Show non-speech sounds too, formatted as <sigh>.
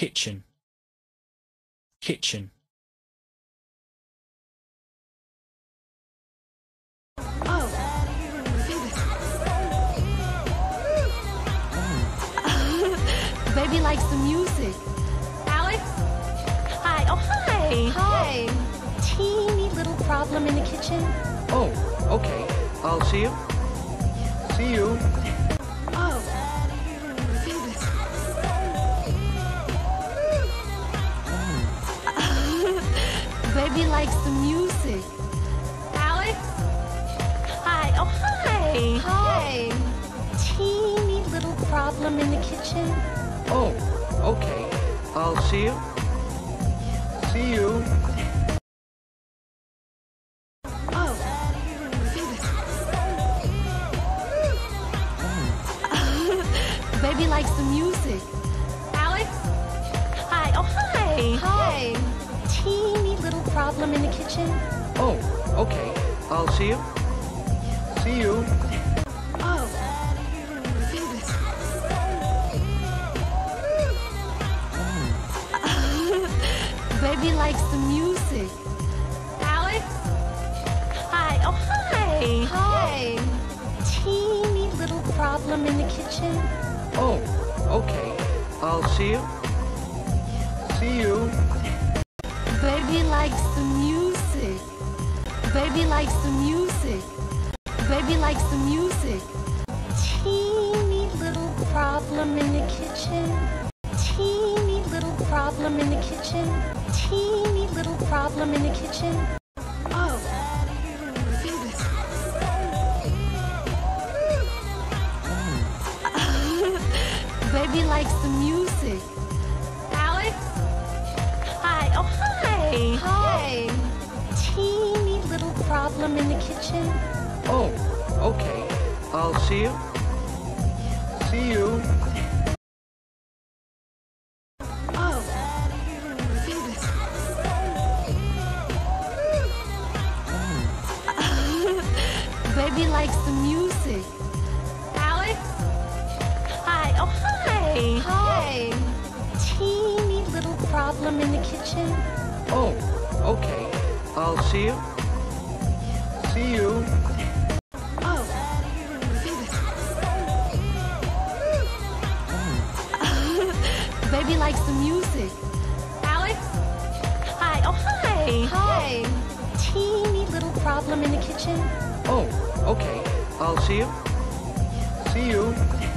kitchen kitchen oh. <laughs> Baby likes the music. Alex? Hi. Oh, hi. Hi. Teeny little problem in the kitchen. Oh, okay. I'll see you. See you. Likes the music. Alex? Hi. Oh, hi. Hi. Teeny little problem in the kitchen. Oh, okay. I'll see you. See you. Oh. <laughs> Baby likes the music. Problem in the kitchen. Oh, okay. I'll see you. See you. Oh. <laughs> Baby likes the music. Alex? Hi. Oh, hi. Hi. Teeny little problem in the kitchen. Oh, okay. I'll see you. See you. Baby likes the music. Baby likes the music. Baby likes the music. Teeny little problem in the kitchen. Teeny little problem in the kitchen. Teeny little problem in the kitchen. Oh. <laughs> Baby likes the music. Problem in the kitchen. Oh, okay. I'll see you. See you. Oh. <laughs> Baby likes the music. Alex? Hi. Oh, hi. Hi. Teeny little problem in the kitchen. Oh, okay. I'll see you. See you. Oh. <laughs> Baby likes the music. Alex? Hi. Oh, hi. Hi. Teeny little problem in the kitchen. Oh, okay. I'll see you. See you.